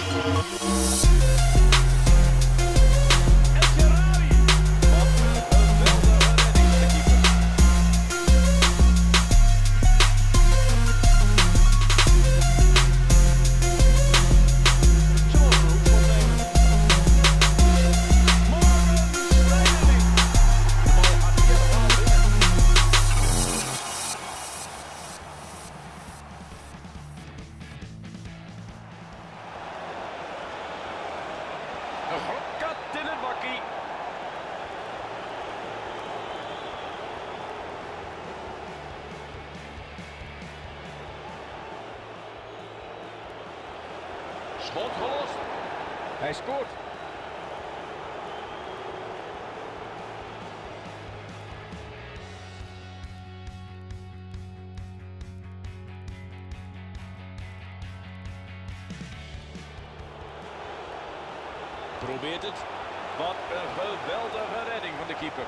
すごい。Gokkat in het bakkie. Schot gelost. Hij scoort. Probeert het. Wat een geweldige redding van de keeper.